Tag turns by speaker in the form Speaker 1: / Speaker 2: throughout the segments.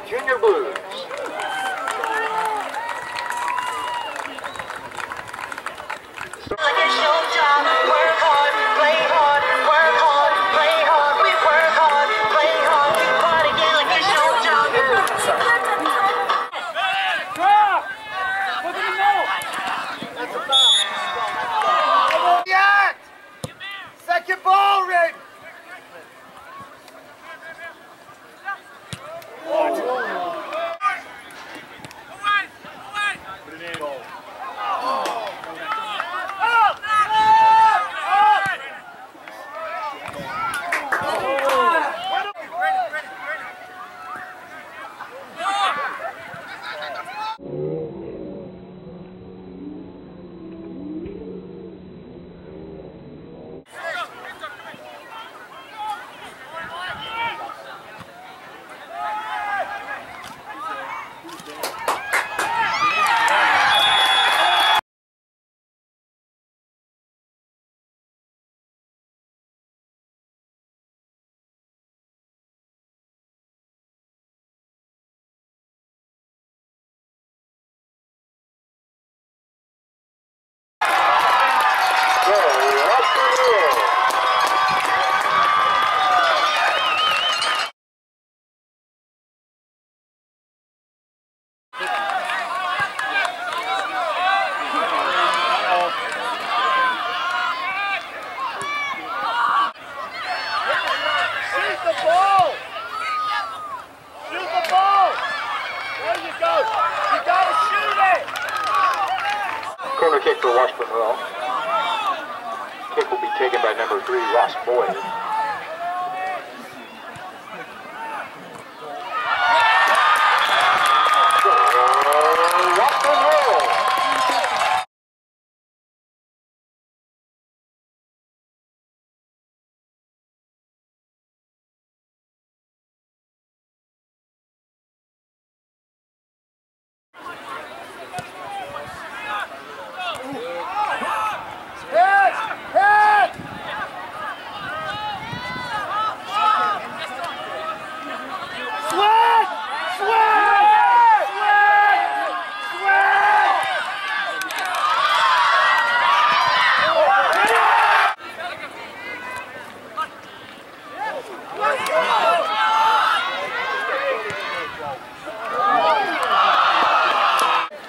Speaker 1: Junior Blues. Kick for Washburn Rural. Kick will be taken by number three, Ross Boyd.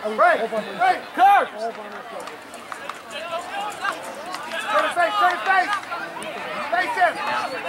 Speaker 2: Right, right, Kurt! Turn face, turn face! Face him!